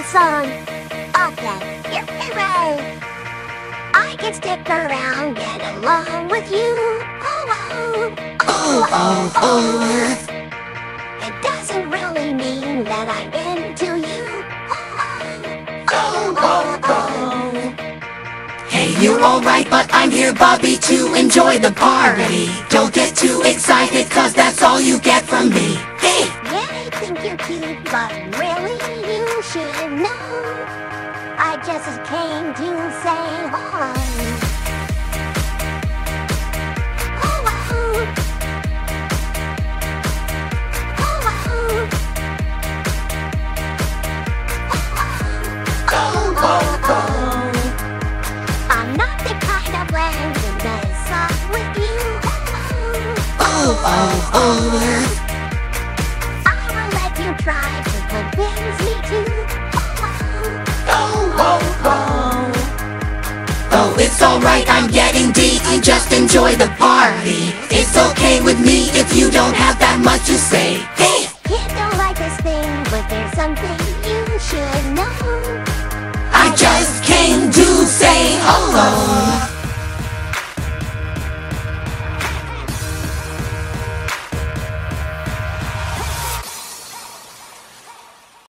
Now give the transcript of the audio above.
song. Okay, here we go. I can stick around, get along with you. Oh, oh, oh, oh, oh. It doesn't really mean that I'm into you. Oh, oh, oh, oh. Hey, you're alright, but I'm here, Bobby, to enjoy the party. Don't get too excited, cause that's all you get from me. Hey! Yeah, I think you're cute, but really should. I just came to say hi. Oh, oh. Oh, oh. Oh. I'm not the kind of one to mess up with you. Oh, oh, oh. I will let you try alright, I'm getting deep. Just enjoy the party. It's okay with me if you don't have that much to say. Hey! You don't like this thing, but there's something